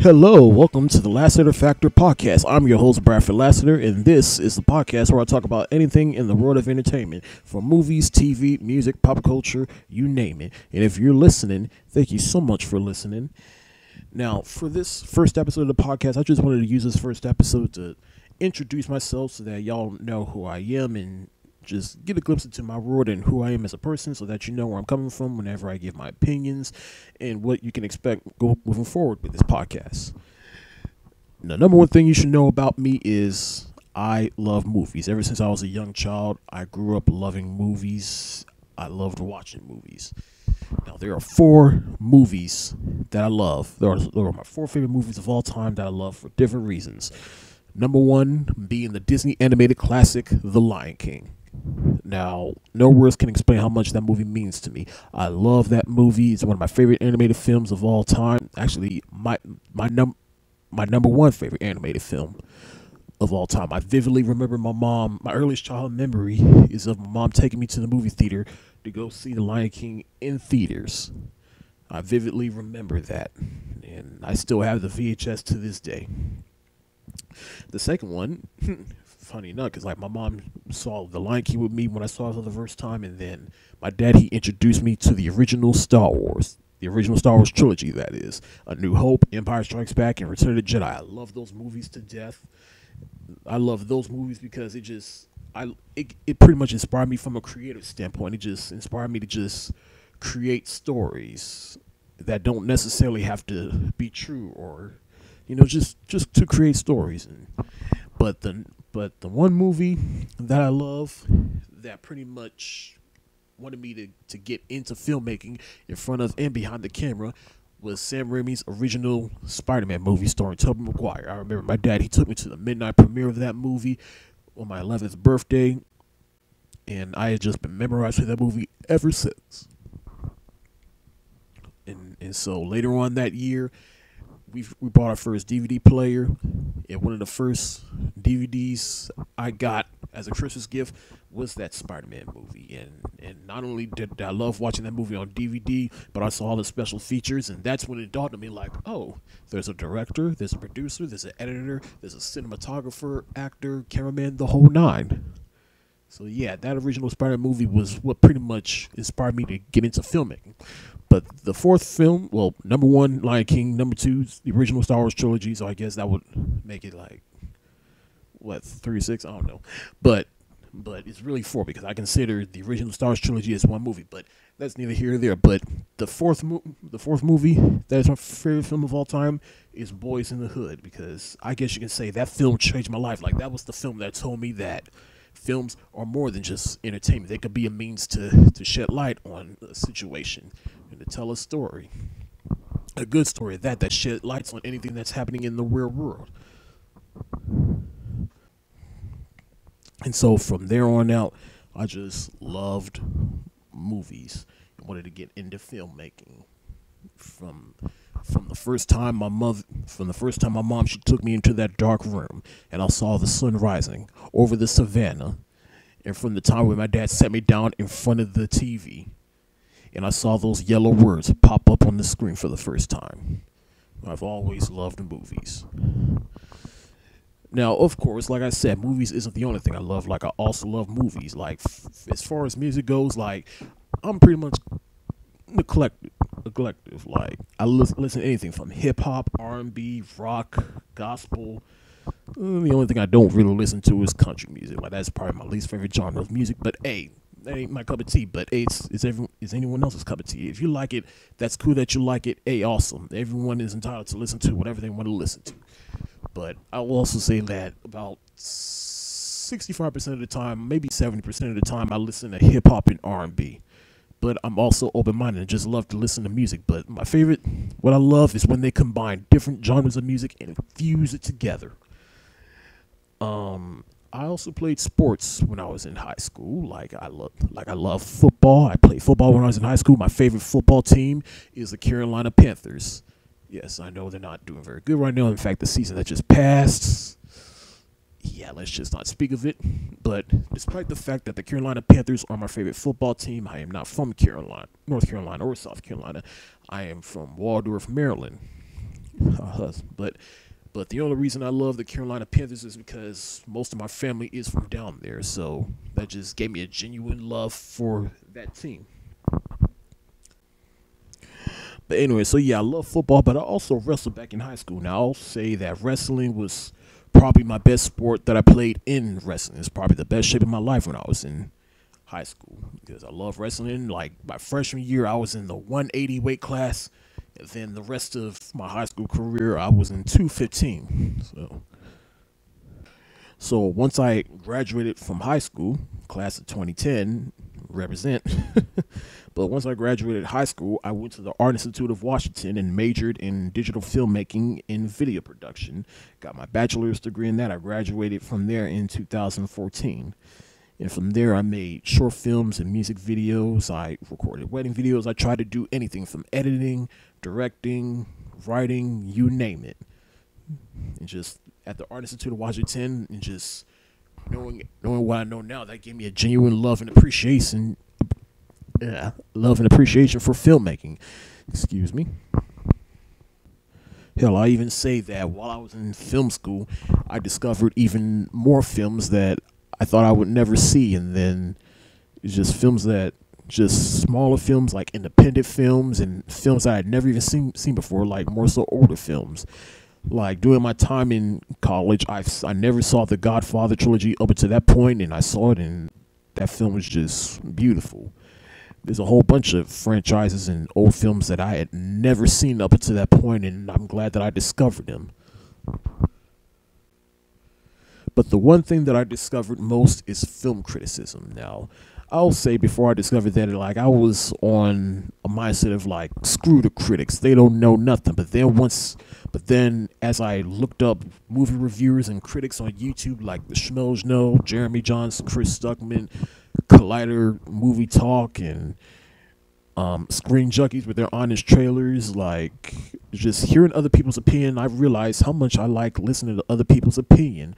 Hello, welcome to the Lassiter Factor podcast. I'm your host, Bradford Lassiter, and this is the podcast where I talk about anything in the world of entertainment from movies, TV, music, pop culture, you name it. And if you're listening, thank you so much for listening. Now, for this first episode of the podcast, I just wanted to use this first episode to introduce myself so that y'all know who I am and just get a glimpse into my world and who I am as a person so that you know where I'm coming from whenever I give my opinions and what you can expect moving forward with this podcast. The number one thing you should know about me is I love movies. Ever since I was a young child, I grew up loving movies. I loved watching movies. Now, there are four movies that I love. There are, there are my four favorite movies of all time that I love for different reasons. Number one being the Disney animated classic, The Lion King. Now, no words can explain how much that movie means to me. I love that movie. It's one of my favorite animated films of all time. Actually, my my num my number one favorite animated film of all time. I vividly remember my mom. My earliest childhood memory is of my mom taking me to the movie theater to go see The Lion King in theaters. I vividly remember that, and I still have the VHS to this day. The second one, funny enough, because like my mom saw The Lion King with me when I saw it for the first time, and then my dad he introduced me to the original Star Wars, the original Star Wars trilogy. That is, A New Hope, Empire Strikes Back, and Return of the Jedi. I love those movies to death. I love those movies because it just I it, it pretty much inspired me from a creative standpoint. It just inspired me to just create stories that don't necessarily have to be true or you know just just to create stories and but the but the one movie that I love that pretty much wanted me to, to get into filmmaking in front of and behind the camera was Sam Raimi's original Spider-Man movie starring Tobey Maguire. I remember my dad, he took me to the midnight premiere of that movie on my 11th birthday, and I had just been memorized with that movie ever since. And, and so later on that year, we we bought our first DVD player, and one of the first DVDs I got as a Christmas gift was that Spider-Man movie. And and not only did I love watching that movie on DVD, but I saw all the special features, and that's when it dawned on me like, oh, there's a director, there's a producer, there's an editor, there's a cinematographer, actor, cameraman, the whole nine. So yeah, that original Spider-Man movie was what pretty much inspired me to get into filmmaking. But the fourth film, well, number one, Lion King. Number two, the original Star Wars trilogy. So I guess that would make it like what three or six. I don't know, but but it's really four because I consider the original Star Wars trilogy as one movie. But that's neither here nor there. But the fourth mo- the fourth movie that is my favorite film of all time is Boys in the Hood because I guess you can say that film changed my life. Like that was the film that told me that films are more than just entertainment. They could be a means to to shed light on a situation and to tell a story, a good story at that that shed lights on anything that's happening in the real world. And so from there on out, I just loved movies and wanted to get into filmmaking. From from the first time my mother from the first time my mom she took me into that dark room and I saw the sun rising over the savannah and from the time when my dad sat me down in front of the TV and I saw those yellow words pop up on the screen for the first time. I've always loved movies. Now, of course, like I said, movies isn't the only thing I love. Like I also love movies. Like f- as far as music goes, like I'm pretty much neglected. Neglective. Like I listen, listen to anything from hip hop, R and B, rock, gospel. Uh, the only thing I don't really listen to is country music. Like that's probably my least favorite genre of music. But hey, that ain't my cup of tea. But hey, it's it's every, it's anyone else's cup of tea. If you like it, that's cool that you like it. Hey, awesome. Everyone is entitled to listen to whatever they want to listen to. But I will also say that about sixty-five percent of the time, maybe seventy percent of the time, I listen to hip hop and R and B. But I'm also open-minded and just love to listen to music. But my favorite, what I love, is when they combine different genres of music and fuse it together. Um, I also played sports when I was in high school. Like I love, like I love football. I played football when I was in high school. My favorite football team is the Carolina Panthers. Yes, I know they're not doing very good right now. In fact, the season that just passed, yeah, let's just not speak of it. But despite the fact that the Carolina Panthers are my favorite football team, I am not from Carolina, North Carolina, or South Carolina. I am from Waldorf, Maryland, uh, but but the only reason I love the Carolina Panthers is because most of my family is from down there, so that just gave me a genuine love for that team. But anyway, so yeah, I love football, but I also wrestled back in high school. Now I'll say that wrestling was probably my best sport that I played in wrestling. It's probably the best shape of my life when I was in high school because I love wrestling. Like my freshman year, I was in the 180 weight class. And then the rest of my high school career, I was in 215. So, so once I graduated from high school, class of 2010, represent. but once I graduated high school, I went to the Art Institute of Washington and majored in digital filmmaking and video production. Got my bachelor's degree in that. I graduated from there in 2014. And from there, I made short films and music videos. I recorded wedding videos. I tried to do anything from editing, directing, writing, you name it. And just at the Art Institute of Washington, and just knowing knowing what I know now, that gave me a genuine love and appreciation. Yeah, love and appreciation for filmmaking. Excuse me. Hell, I even say that while I was in film school, I discovered even more films that I thought I would never see, and then just films that just smaller films like independent films and films I had never even seen seen before, like more so older films. Like during my time in college, I I never saw the Godfather trilogy up until that point, and I saw it, and that film was just beautiful. There's a whole bunch of franchises and old films that I had never seen up until that point, and I'm glad that I discovered them. But the one thing that I discovered most is film criticism. Now, I'll say before I discovered that, like I was on a mindset of like, screw the critics, they don't know nothing. But then once, but then as I looked up movie reviewers and critics on YouTube, like the Schmoes Know, Jeremy Jahns, Chris Stuckman, Collider Movie Talk, and um, Screen Junkies with their honest trailers, like just hearing other people's opinion, I realized how much I like listening to other people's opinion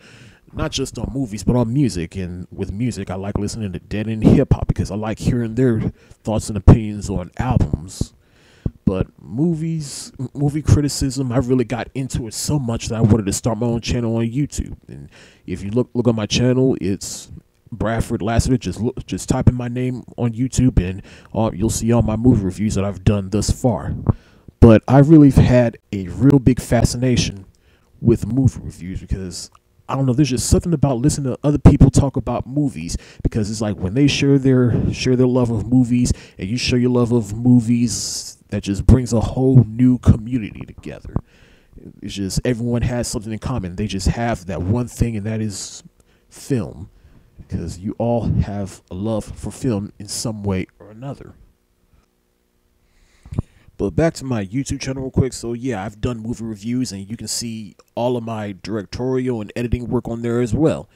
not just on movies, but on music. And with music, I like listening to Dead End Hip Hop because I like hearing their thoughts and opinions on albums. But movies, movie criticism, I really got into it so much that I wanted to start my own channel on YouTube. And if you look look on my channel, it's Bradford Lassiter. Just look, just type in my name on YouTube, and uh, you'll see all my movie reviews that I've done thus far. But I really had a real big fascination with movie reviews because I don't know. There's just something about listening to other people talk about movies because it's like when they share their share their love of movies and you share your love of movies, that just brings a whole new community together. It's just everyone has something in common. They just have that one thing, and that is film, because you all have a love for film in some way or another. But back to my YouTube channel real quick. So yeah, I've done movie reviews and you can see all of my directorial and editing work on there as well.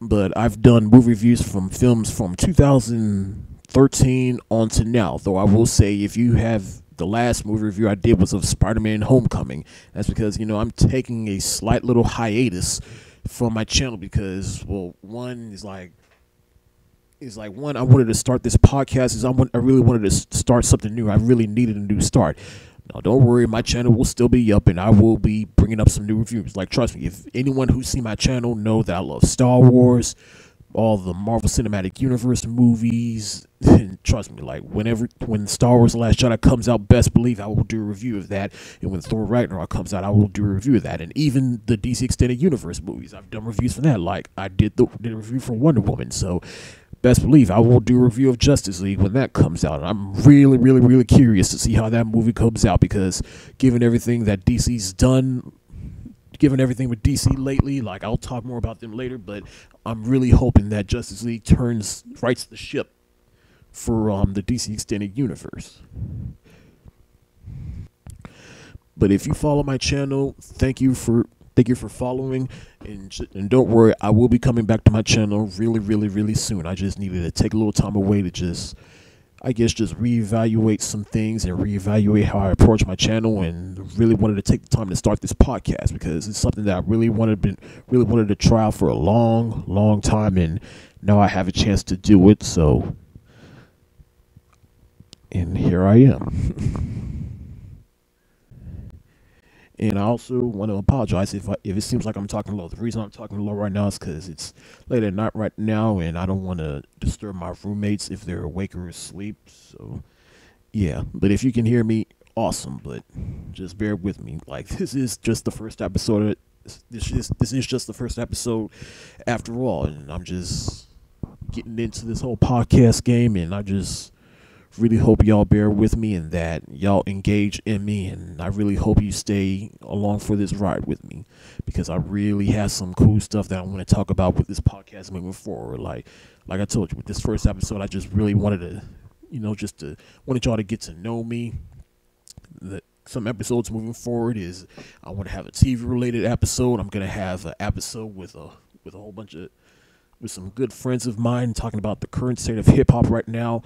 But I've done movie reviews from films from 2013 on to now. Though I will say if you have the last movie review I did was of Spider-Man Homecoming. That's because, you know, I'm taking a slight little hiatus from my channel because well, one is like is like one i wanted to start this podcast is I, want, I really wanted to start something new. I really needed a new start. Now don't worry my channel will still be up and i will be bringing up some new reviews. Like trust me if anyone who's seen my channel know that i love star wars all the marvel cinematic universe movies. And trust me like whenever when star wars the last jedi comes out best believe i will do a review of that. And when thor ragnarok comes out i will do a review of that. And even the dc extended universe movies i've done reviews for that. Like i did the did a review for wonder woman. So best believe I will do a review of Justice League when that comes out. And I'm really, really, really curious to see how that movie comes out because given everything that DC's done, given everything with DC lately, like I'll talk more about them later, but I'm really hoping that Justice League turns rights the ship for um, the DC extended universe. But if you follow my channel, thank you for Thank you for following, and and don't worry, I will be coming back to my channel really, really, really soon. I just needed to take a little time away to just, I guess, just reevaluate some things and reevaluate how I approach my channel, and really wanted to take the time to start this podcast because it's something that I really wanted, been really wanted to try out for a long, long time, and now I have a chance to do it. So, and here I am. And I also want to apologize if I, if it seems like I'm talking low. The reason I'm talking low right now is because it's late at night right now, and I don't want to disturb my roommates if they're awake or asleep. So, yeah. But if you can hear me, awesome. But just bear with me. Like this is just the first episode. This is this is just the first episode, after all, and I'm just getting into this whole podcast game, and I just really hope y'all bear with me and that y'all engage in me and I really hope you stay along for this ride with me because I really have some cool stuff that I want to talk about with this podcast moving forward. Like like I told you with this first episode I just really wanted to you know just to wanted y'all to get to know me. That some episodes moving forward is I want to have a TV related episode. I'm going to have an episode with a with a whole bunch of with some good friends of mine talking about the current state of hip hop right now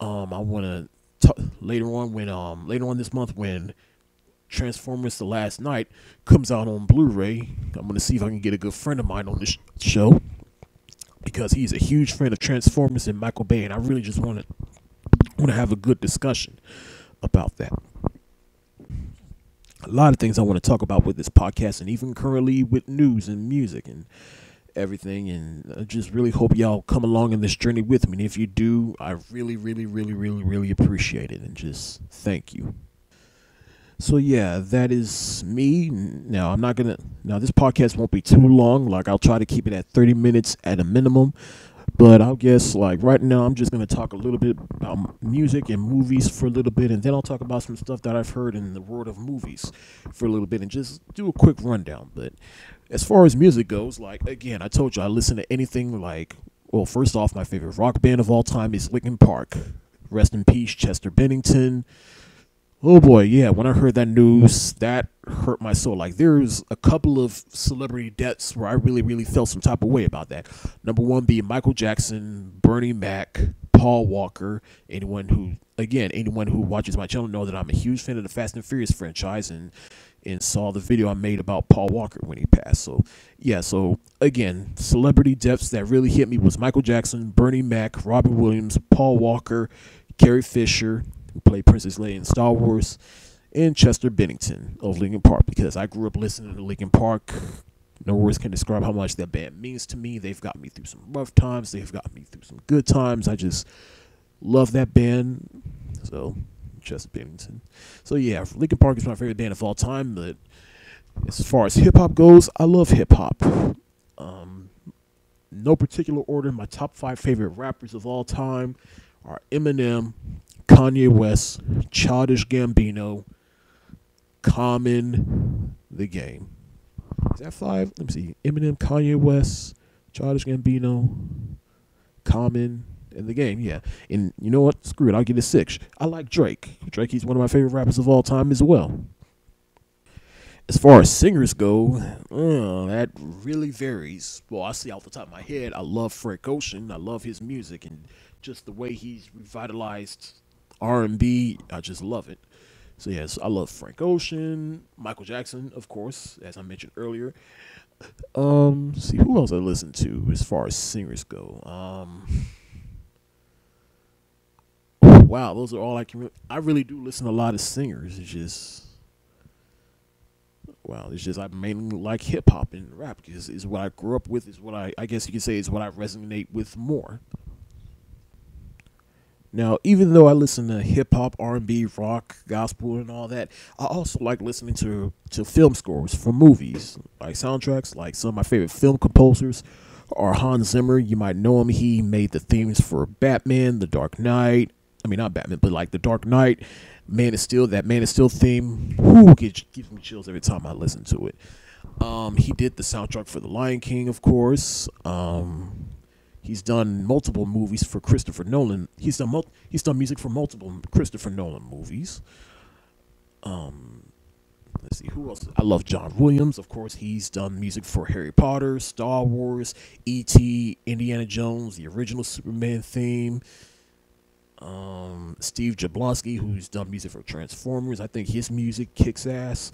um, I want to talk later on when um later on this month when Transformers: The Last Knight comes out on Blu-ray, I'm gonna see if I can get a good friend of mine on this show because he's a huge fan of Transformers and Michael Bay, and I really just want to want to have a good discussion about that. A lot of things I want to talk about with this podcast, and even currently with news and music and everything. And I just really hope y'all come along in this journey with me. And if you do, I really, really, really, really, really appreciate it. And just thank you. So yeah, that is me. Now I'm not gonna. Now this podcast won't be too long. Like I'll try to keep it at 30 minutes at a minimum. But I'll guess like right now I'm just gonna talk a little bit about music and movies for a little bit, and then I'll talk about some stuff that I've heard in the world of movies for a little bit, and just do a quick rundown. But as far as music goes, like again, I told you I listen to anything like well, first off, my favorite rock band of all time is Linkin Park. Rest in peace, Chester Bennington. Oh boy, yeah, when I heard that news, that hurt my soul. Like there's a couple of celebrity deaths where I really, really felt some type of way about that. Number one being Michael Jackson, Bernie Mac, Paul Walker. Anyone who again, anyone who watches my channel know that I'm a huge fan of the Fast and Furious franchise and and saw the video I made about Paul Walker when he passed. So, yeah, so again, celebrity deaths that really hit me was Michael Jackson, Bernie Mac, Robin Williams, Paul Walker, Carrie Fisher, who played Princess Leia in Star Wars, and Chester Bennington of Linkin Park because I grew up listening to Linkin Park. No words can describe how much that band means to me. They've got me through some rough times. They've got me through some good times. I just love that band. So Chester Bennington. So yeah, Linkin Park is my favorite band of all time. But as far as hip hop goes, I love hip hop. Um, no particular order. My top five favorite rappers of all time are Eminem, Kanye West, Childish Gambino, Common, The Game. Is that five? Let me see. Eminem, Kanye West, Childish Gambino, Common, in the game, yeah. And you know what? Screw it. I'll get a six. I like Drake. Drake, he's one of my favorite rappers of all time as well. As far as singers go, uh, that really varies. Well, I see off the top of my head, I love Frank Ocean. I love his music and just the way he's revitalized R&B. I just love it. So yes, I love Frank Ocean, Michael Jackson, of course, as I mentioned earlier. Um, see who else I listen to as far as singers go. Um, wow, those are all I can. Re- I really do listen to a lot of singers. It's just wow. It's just I mainly like hip hop and rap because is what I grew up with. Is what I I guess you could say is what I resonate with more. Now, even though I listen to hip hop, R and B, rock, gospel, and all that, I also like listening to to film scores for movies, like soundtracks. Like some of my favorite film composers are Hans Zimmer. You might know him. He made the themes for Batman, The Dark Knight, I mean, not Batman, but like The Dark Knight, Man of Steel. That Man of Steel theme, whoo, gives, gives me chills every time I listen to it. Um, he did the soundtrack for The Lion King, of course. Um, he's done multiple movies for Christopher Nolan. He's done mul- he's done music for multiple Christopher Nolan movies. Um, let's see who else. I love John Williams, of course. He's done music for Harry Potter, Star Wars, E.T., Indiana Jones, the original Superman theme um, Steve Jablonsky, who's done music for Transformers. I think his music kicks ass.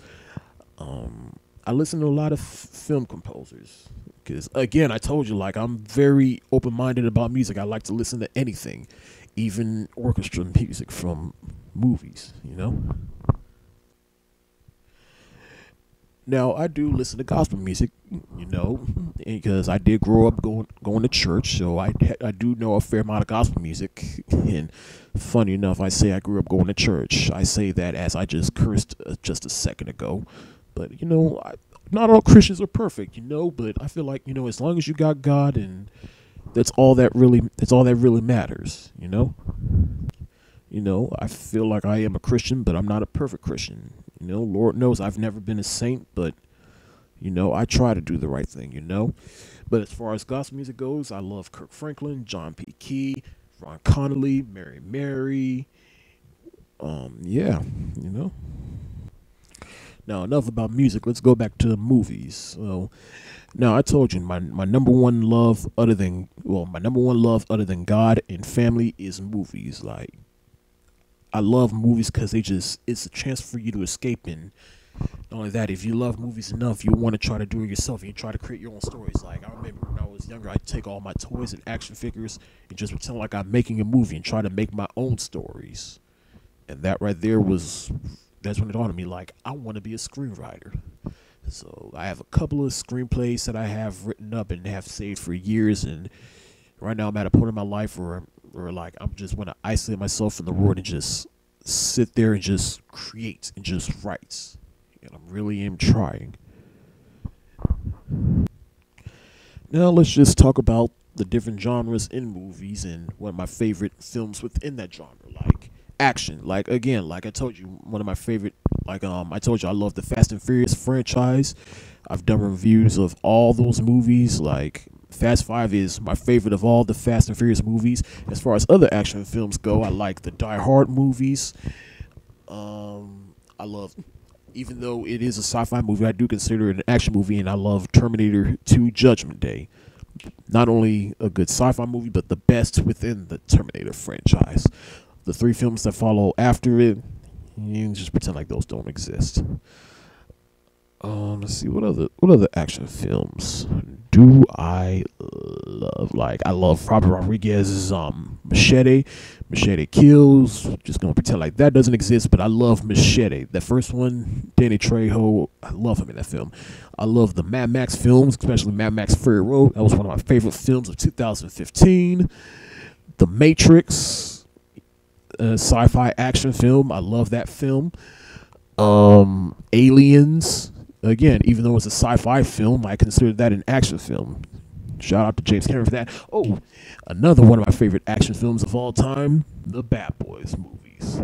Um, I listen to a lot of f- film composers because, again, I told you, like, I'm very open minded about music. I like to listen to anything, even orchestra music from movies, you know? Now I do listen to gospel music, you know, because I did grow up going going to church, so I I do know a fair amount of gospel music. And funny enough, I say I grew up going to church. I say that as I just cursed uh, just a second ago, but you know, I, not all Christians are perfect, you know. But I feel like you know, as long as you got God, and that's all that really that's all that really matters, you know. You know, I feel like I am a Christian, but I'm not a perfect Christian. You know, Lord knows I've never been a saint, but you know, I try to do the right thing, you know. But as far as gospel music goes, I love Kirk Franklin, John P. Kee, Ron Kenoly, Mary Mary. Um, yeah, you know. Now enough about music. Let's go back to the movies. So now I told you my my number one love other than well, my number one love other than God and family is movies. Like I love movies because they just it's a chance for you to escape and not only that, if you love movies enough, you want to try to do it yourself and you try to create your own stories. Like I remember when I was younger, I'd take all my toys and action figures and just pretend like I'm making a movie and try to make my own stories. And that right there was that's when it dawned on me like I want to be a screenwriter. So I have a couple of screenplays that I have written up and have saved for years and right now I'm at a point in my life where or like I'm just want to isolate myself from the world and just sit there and just create and just write. And I really am trying. Now let's just talk about the different genres in movies and one of my favorite films within that genre, like action. Like again, like I told you, one of my favorite like um I told you I love the Fast and Furious franchise. I've done reviews of all those movies, like Fast Five is my favorite of all the Fast and Furious movies. As far as other action films go, I like the Die Hard movies. Um, I love, even though it is a sci-fi movie, I do consider it an action movie, and I love Terminator 2: Judgment Day. Not only a good sci-fi movie, but the best within the Terminator franchise. The three films that follow after it, you just pretend like those don't exist. Um, let's see what other what other action films do I love? Like I love Robert Rodriguez's um Machete, Machete Kills. Just gonna pretend like that doesn't exist, but I love Machete. The first one, Danny Trejo, I love him in that film. I love the Mad Max films, especially Mad Max Fury Road. That was one of my favorite films of 2015. The Matrix, sci-fi action film. I love that film. Um, Aliens again, even though it's a sci-fi film, I consider that an action film. Shout out to James Cameron for that. Oh, another one of my favorite action films of all time, the Bad Boys movies.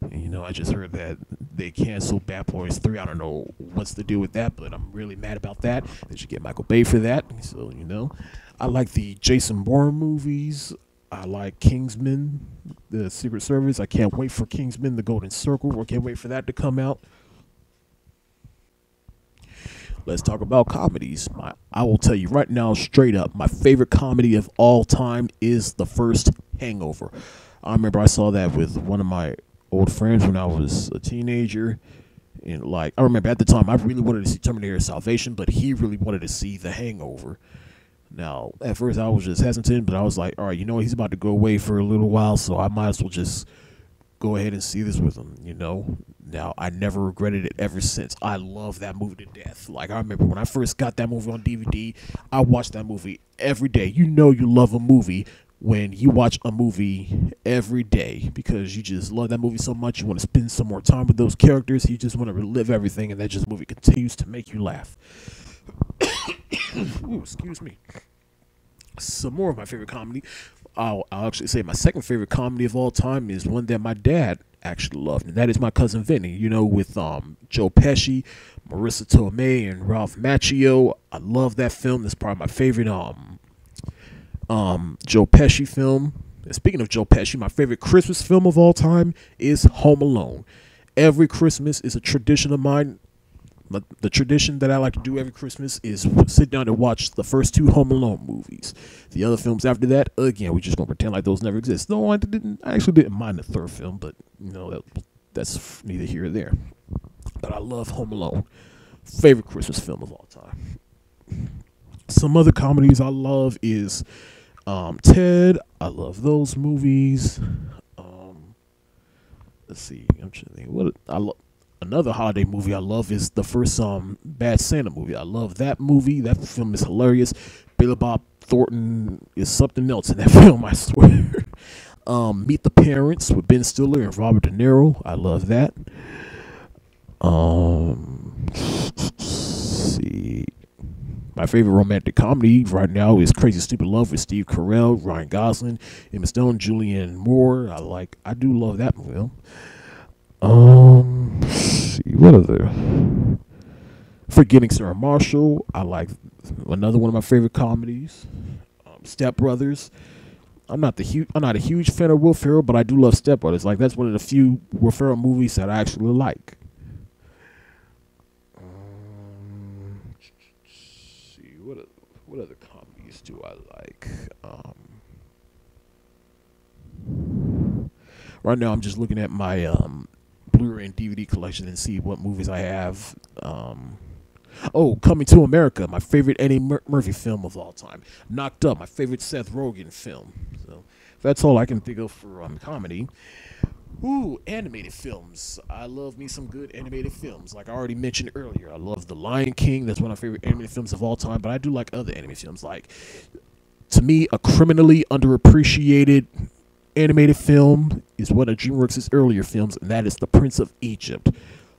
And, you know, I just heard that they canceled Bad Boys 3. I don't know what's the deal with that, but I'm really mad about that. They should get Michael Bay for that. So, you know, I like the Jason Bourne movies. I like Kingsman, the Secret Service. I can't wait for Kingsman, the Golden Circle. I can't wait for that to come out. Let's talk about comedies. My, I will tell you right now, straight up, my favorite comedy of all time is the first Hangover. I remember I saw that with one of my old friends when I was a teenager. And like, I remember at the time, I really wanted to see Terminator Salvation, but he really wanted to see The Hangover. Now, at first, I was just hesitant, but I was like, all right, you know, he's about to go away for a little while, so I might as well just go ahead and see this with them, you know? Now, I never regretted it ever since. I love that movie to death. Like, I remember when I first got that movie on DVD, I watched that movie every day. You know, you love a movie when you watch a movie every day because you just love that movie so much. You want to spend some more time with those characters. You just want to relive everything, and that just movie continues to make you laugh. Ooh, excuse me. Some more of my favorite comedy. I'll, I'll actually say my second favorite comedy of all time is one that my dad actually loved, and that is my cousin Vinny. You know, with um Joe Pesci, Marisa Tomei, and Ralph Macchio. I love that film. That's probably my favorite um um Joe Pesci film. And speaking of Joe Pesci, my favorite Christmas film of all time is Home Alone. Every Christmas is a tradition of mine the tradition that I like to do every Christmas is sit down and watch the first two Home Alone movies. The other films after that, again, we're just gonna pretend like those never exist. No, I didn't. I actually didn't mind the third film, but you know that, that's neither here or there. But I love Home Alone, favorite Christmas film of all time. Some other comedies I love is um, Ted. I love those movies. Um, let's see. I'm trying to think. What I love. Another holiday movie I love is the first um Bad Santa movie. I love that movie. That film is hilarious. Billy Bob Thornton is something else in that film. I swear. um, Meet the Parents with Ben Stiller and Robert De Niro. I love that. Um, see. My favorite romantic comedy right now is Crazy Stupid Love with Steve Carell, Ryan Gosling, Emma Stone, Julianne Moore. I like, I do love that film. Um, see, what are other? Forgetting Sarah Marshall. I like another one of my favorite comedies. Um, Step Brothers. I'm not the huge, I'm not a huge fan of Will Ferrell, but I do love Step Brothers. Like that's one of the few Will Ferrell movies that I actually like. Um, see what what other comedies do I like? Um, right now, I'm just looking at my um, Blu-ray and DVD collection and see what movies I have. Um, oh, Coming to America, my favorite Eddie Mur- Murphy film of all time. Knocked Up, my favorite Seth Rogen film. So that's all I can think of for um, comedy. Ooh, animated films. I love me some good animated films. Like I already mentioned earlier, I love The Lion King. That's one of my favorite animated films of all time. But I do like other animated films. Like, to me, a criminally underappreciated animated film is one of DreamWorks' earlier films, and that is The Prince of Egypt.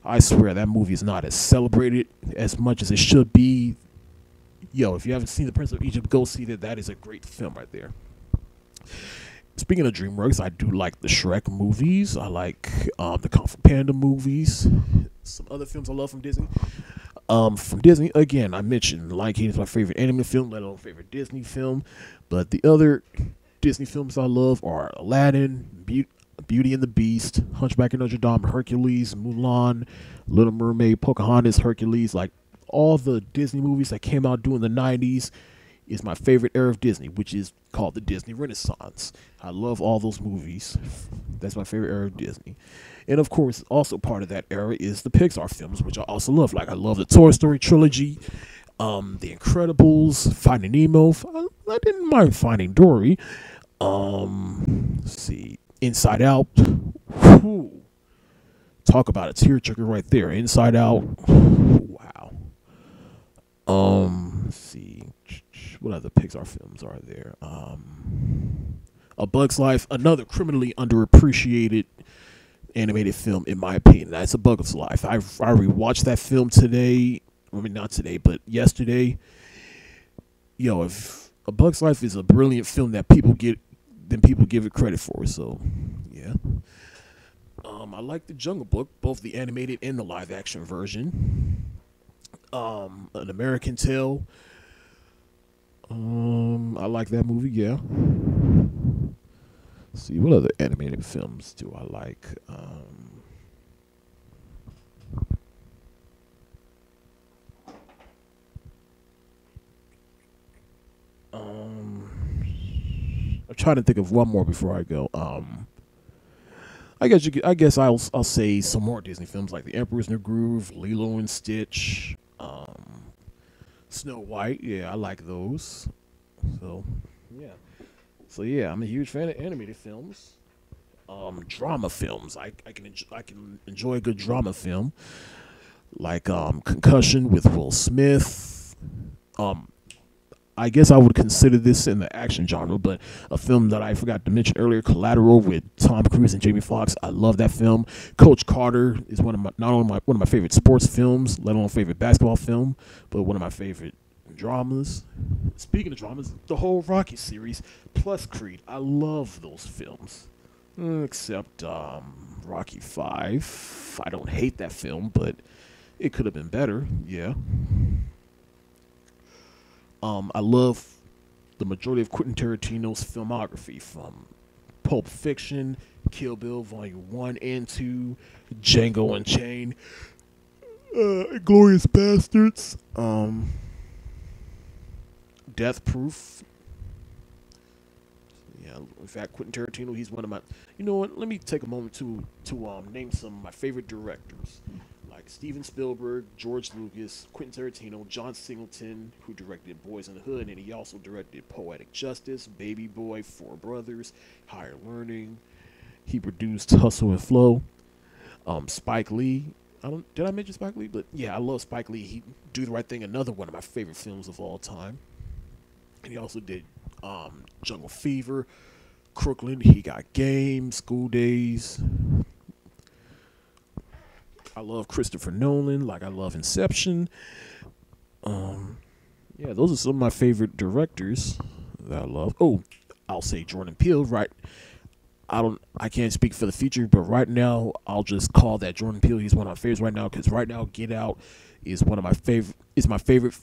I swear that movie is not as celebrated as much as it should be. Yo, if you haven't seen The Prince of Egypt, go see that. That is a great film right there speaking of DreamWorks, I do like the Shrek movies. I like um, the Kung Fu Panda movies. Some other films I love from Disney. Um, from Disney, again, I mentioned Lion King is my favorite anime film, let alone favorite Disney film. But the other Disney films I love are Aladdin, Be- Beauty and the Beast, Hunchback of Notre Dame, Hercules, Mulan, Little Mermaid, Pocahontas, Hercules. Like all the Disney movies that came out during the 90s is my favorite era of Disney, which is called the Disney Renaissance. I love all those movies. That's my favorite era of Disney. And of course, also part of that era is the Pixar films, which I also love. Like I love the Toy Story trilogy, um, The Incredibles, Finding Nemo. I, I didn't mind Finding Dory. Um, see, Inside Out. Whew. Talk about a tear tearjerker right there. Inside Out. Wow. Um, see what other Pixar films are there? Um, A Bug's Life, another criminally underappreciated animated film, in my opinion. That's A Bug's Life. I I rewatched that film today. I mean, not today, but yesterday. Yo, if A Bug's Life is a brilliant film that people get, then people give it credit for. So, yeah. Um, I like the Jungle Book, both the animated and the live action version. Um, An American Tale. um, I like that movie. Yeah. Let's see what other animated films do I like? Um, um, I'm trying to think of one more before I go. Um, I guess you could, I guess I'll I'll say some more Disney films like The Emperor's New Groove, Lilo and Stitch. Um, Snow White, yeah, I like those. So, yeah. So yeah, I'm a huge fan of animated films. Um, drama films. I, I can enjoy, I can enjoy a good drama film, like um, Concussion with Will Smith. Um, I guess I would consider this in the action genre, but a film that I forgot to mention earlier, Collateral with Tom Cruise and Jamie Foxx. I love that film. Coach Carter is one of my not only my one of my favorite sports films, let alone favorite basketball film, but one of my favorite dramas. Speaking of dramas, the whole Rocky series plus Creed. I love those films. Except um, Rocky Five. I don't hate that film, but it could have been better. Yeah. Um, I love the majority of Quentin Tarantino's filmography from Pulp Fiction, Kill Bill Volume 1 and 2, Django Unchained, uh, Glorious Bastards, um, Death Proof. Yeah, in fact, Quentin Tarantino, he's one of my. You know what? Let me take a moment to to um, name some of my favorite directors like Steven Spielberg, George Lucas, Quentin Tarantino, John Singleton, who directed Boys in the Hood, and he also directed Poetic Justice, Baby Boy, Four Brothers, Higher Learning. He produced Hustle and Flow. Um, Spike Lee. I don't did I mention Spike Lee? But yeah, I love Spike Lee. He Do the Right Thing, another one of my favorite films of all time. And he also did um, Jungle Fever, Crooklyn. He got Game, School Daze. I love Christopher Nolan, like I love Inception. Um, yeah, those are some of my favorite directors that I love. Oh, I'll say Jordan Peele, right? I don't, I can't speak for the future, but right now I'll just call that Jordan Peele. He's one of my favorites right now because right now Get Out is one of my favorite. Is my favorite.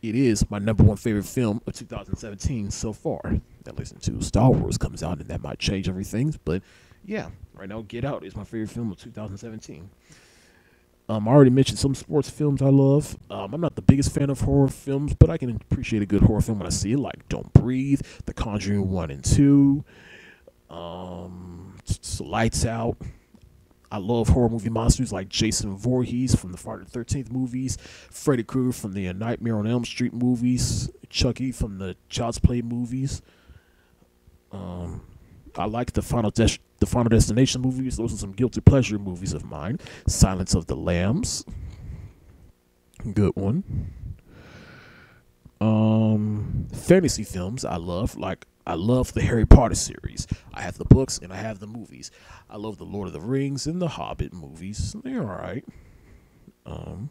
It is my number one favorite film of 2017 so far. That listen to Star Wars comes out and that might change everything, but yeah, right now Get Out is my favorite film of 2017. Um, I already mentioned some sports films I love. Um, I'm not the biggest fan of horror films, but I can appreciate a good horror film when I see it, like Don't Breathe, The Conjuring 1 and 2, um, Lights Out. I love horror movie monsters like Jason Voorhees from the Friday the 13th movies, Freddy Krueger from the Nightmare on Elm Street movies, Chucky from the Child's Play movies. Um, I like the Final Des- the Final Destination movies. Those are some guilty pleasure movies of mine. Silence of the Lambs, good one. Um, fantasy films I love. Like I love the Harry Potter series. I have the books and I have the movies. I love the Lord of the Rings and the Hobbit movies. They're all right. Um,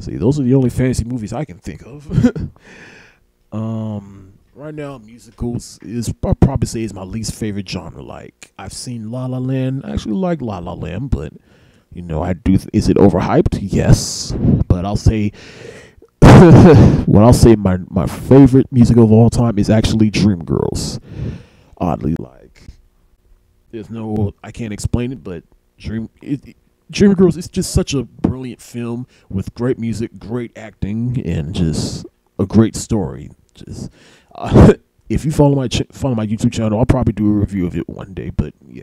see, those are the only fantasy movies I can think of. um, right now, musicals is I probably say is my least favorite genre. Like I've seen La La Land. I actually like La La Land, but you know I do. Is it overhyped? Yes, but I'll say. what I'll say my my favorite musical of all time is actually Dreamgirls. Oddly, like there's no I can't explain it, but Dream it, it, Dreamgirls is just such a brilliant film with great music, great acting, and just a great story. Just if you follow my ch- follow my YouTube channel, I'll probably do a review of it one day. But yeah.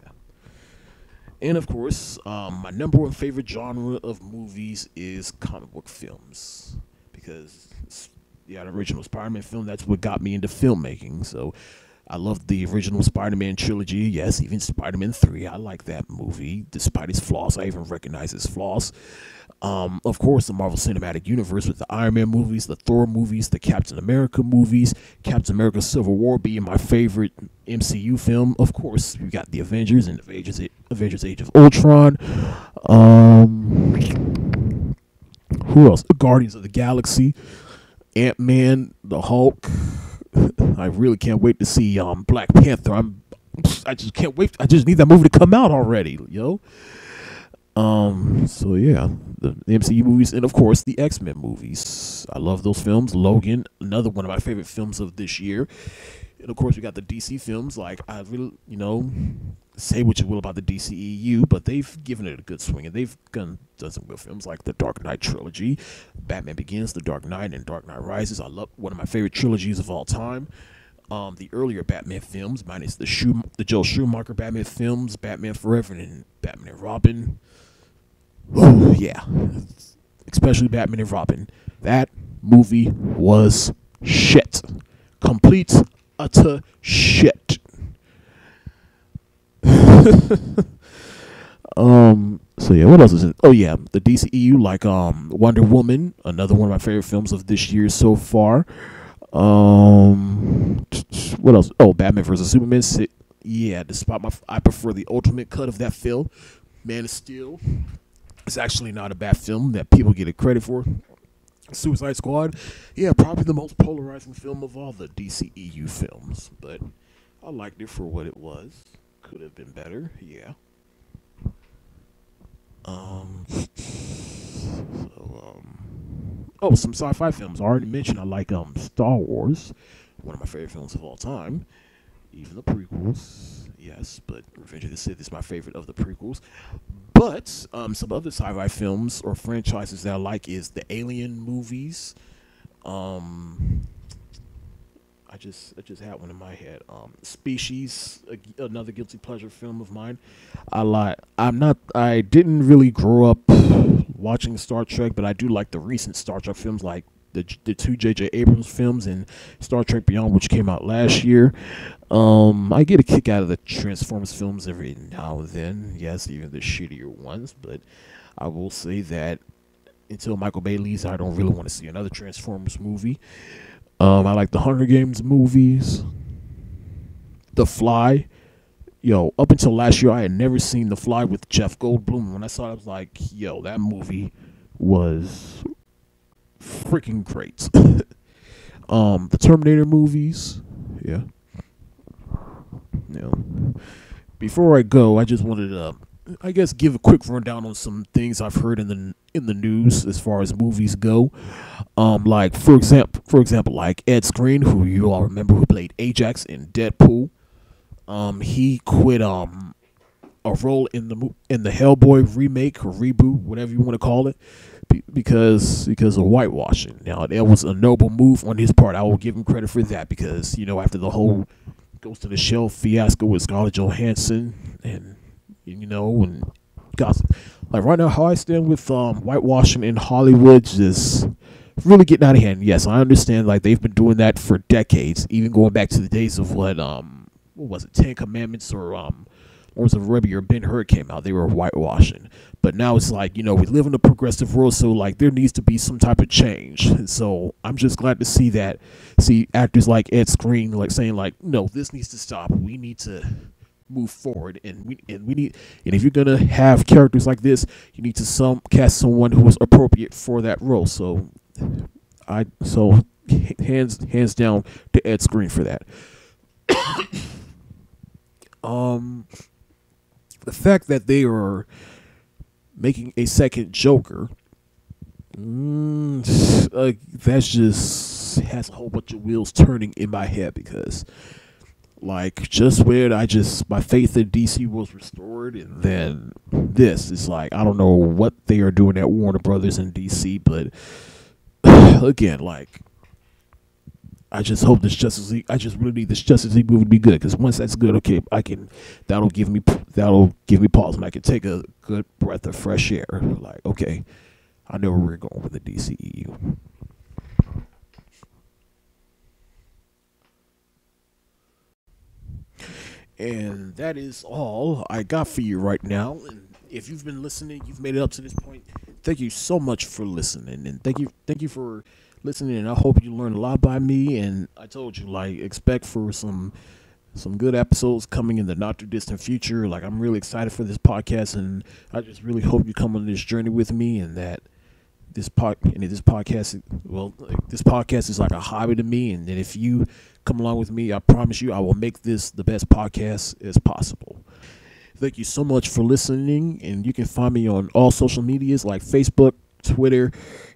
And of course, um, my number one favorite genre of movies is comic book films because yeah, the original Spider-Man film that's what got me into filmmaking. So I love the original Spider-Man trilogy. Yes, even Spider-Man 3. I like that movie despite its flaws. I even recognize its flaws. Um, of course, the Marvel Cinematic Universe with the Iron Man movies, the Thor movies, the Captain America movies, Captain America Civil War being my favorite MCU film. Of course, we got the Avengers and Avengers, Avengers Age of Ultron. Um, who else? The Guardians of the Galaxy, Ant Man, the Hulk. I really can't wait to see um Black Panther. I'm I just can't wait. I just need that movie to come out already, yo. Um. So yeah, the, MCU movies, and of course the X Men movies. I love those films. Logan, another one of my favorite films of this year. And of course, we got the DC films. Like I really, you know, say what you will about the DCEU, but they've given it a good swing, and they've done, done some good films like the Dark Knight trilogy, Batman Begins, The Dark Knight, and Dark Knight Rises. I love one of my favorite trilogies of all time. Um, the earlier Batman films, minus the Shoe, the Joel Schumacher Batman films, Batman Forever, and Batman and Robin. Oh yeah, especially Batman and Robin. That movie was shit, complete utter shit. um. So yeah, what else is it? Oh yeah, the DCEU like um Wonder Woman, another one of my favorite films of this year so far. Um, what else? Oh, Batman vs Superman. Yeah, despite my, I prefer the ultimate cut of that film. Man of Steel. It's actually not a bad film that people get a credit for. Suicide Squad, yeah, probably the most polarizing film of all the DCEU films, but I liked it for what it was. Could have been better, yeah. Um, so, um, oh, some sci-fi films. I already mentioned I like um Star Wars, one of my favorite films of all time. Even the prequels, yes, but Revenge of the Sith is my favorite of the prequels. But um, some other sci-fi films or franchises that I like is the Alien movies. Um, I just I just had one in my head. Um, Species, a, another guilty pleasure film of mine. I like. I'm not. I didn't really grow up watching Star Trek, but I do like the recent Star Trek films, like the the two J.J. Abrams films and Star Trek Beyond, which came out last year. Um, I get a kick out of the Transformers films every now and then. Yes, even the shittier ones, but I will say that until Michael Bay leaves, I don't really want to see another Transformers movie. Um, I like the Hunger Games movies. The Fly. Yo, up until last year, I had never seen The Fly with Jeff Goldblum. When I saw it, I was like, yo, that movie was freaking great. um, the Terminator movies. Yeah. Yeah. Before I go, I just wanted to I guess give a quick rundown on some things I've heard in the in the news as far as movies go. Um, like for example, for example, like Ed Skrein, who you all remember, who played Ajax in Deadpool. Um, he quit um a role in the in the Hellboy remake or reboot, whatever you want to call it, because because of whitewashing. Now that was a noble move on his part. I will give him credit for that because you know after the whole Ghost in the Shell fiasco with Scarlett Johansson and you know, and gossip. Like right now, how I stand with um, whitewashing in Hollywood is really getting out of hand. Yes, I understand. Like they've been doing that for decades, even going back to the days of what um, what was it, Ten Commandments or um, Lawrence of Arabia or Ben Hur came out. They were whitewashing, but now it's like you know we live in a progressive world, so like there needs to be some type of change. And so I'm just glad to see that, see actors like Ed Skrein like saying like, no, this needs to stop. We need to move forward and we and we need and if you're gonna have characters like this you need to some cast someone who is appropriate for that role so i so hands hands down to ed skrein for that um the fact that they are making a second joker mm, uh, that's just has a whole bunch of wheels turning in my head because like just when I just my faith in DC was restored, and then this is like I don't know what they are doing at Warner Brothers in DC, but again, like I just hope this Justice League. I just really need this Justice League movie to be good because once that's good, okay, I can. That'll give me that'll give me pause, and I can take a good breath of fresh air. Like okay, I know where we're going with the DCEU. And that is all I got for you right now. And if you've been listening, you've made it up to this point. Thank you so much for listening, and thank you, thank you for listening. And I hope you learned a lot by me. And I told you, like, expect for some some good episodes coming in the not too distant future. Like, I'm really excited for this podcast, and I just really hope you come on this journey with me, and that this pod and this podcast well this podcast is like a hobby to me and, and if you come along with me i promise you i will make this the best podcast as possible thank you so much for listening and you can find me on all social medias like facebook twitter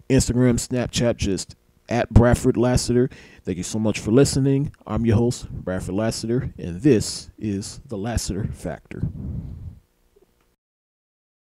instagram snapchat just at bradford lassiter. Thank you so much for listening. I'm your host bradford lassiter and this is the lassiter factor